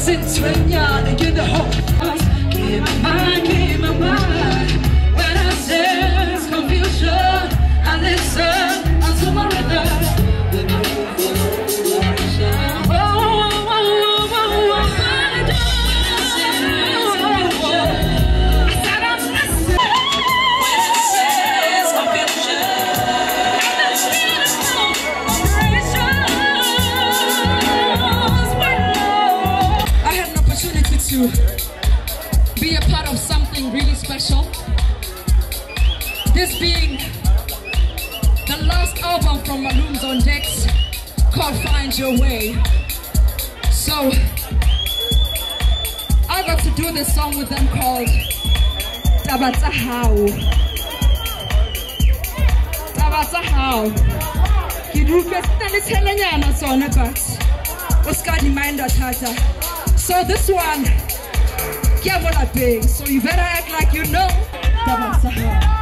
Sintwenyana, get the hope. Keep my mind, keep my mind. When something really special. This being the last album from Malumz on Decks called Find Your Way. So I got to do this song with them called Tabatahau. Tabatahau. Ke di utlwa se na le tshelenyana tsone but o ska thata so this one ke a mo lapeng so you better act like you know. Tsa hao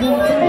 太公。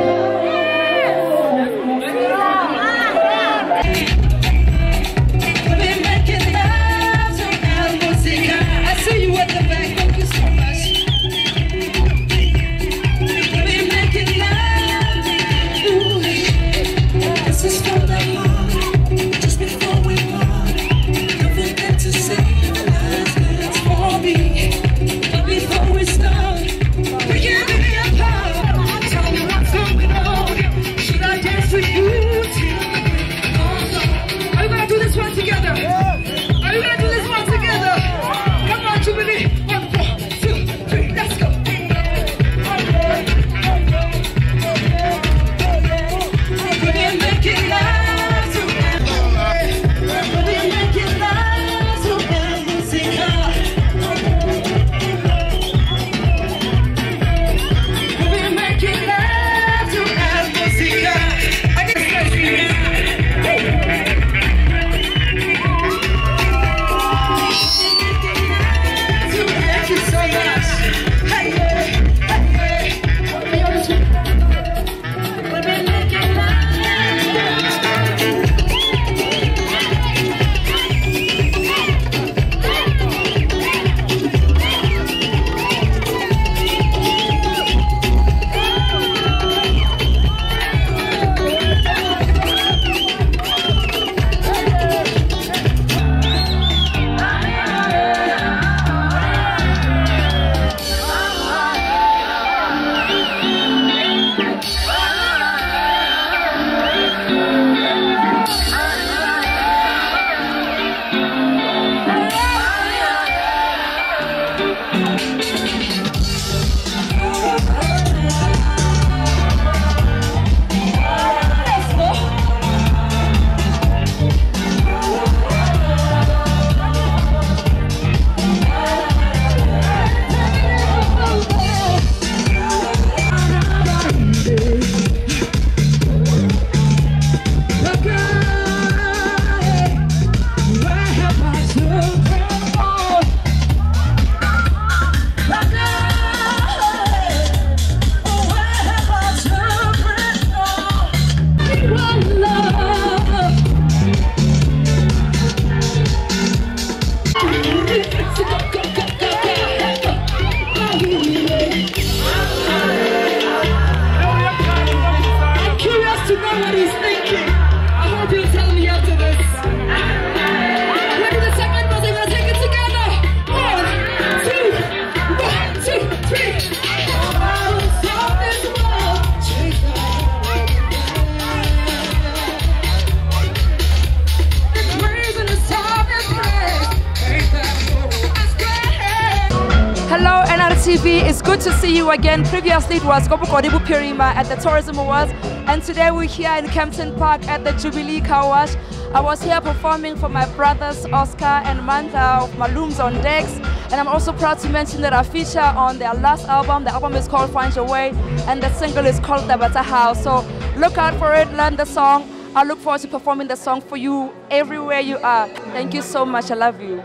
TV. It's good to see you again. Previously, it was Kobukodibu Pirima at the Tourism Awards, and today we're here in Kempton Park at the Jubilee Car Wash. I was here performing for my brothers Oscar and Manta of Malumz on Decks, and I'm also proud to mention that I feature on their last album. The album is called Find Your Way, and the single is called The Better House. So look out for it, learn the song. I look forward to performing the song for you everywhere you are. Thank you so much. I love you.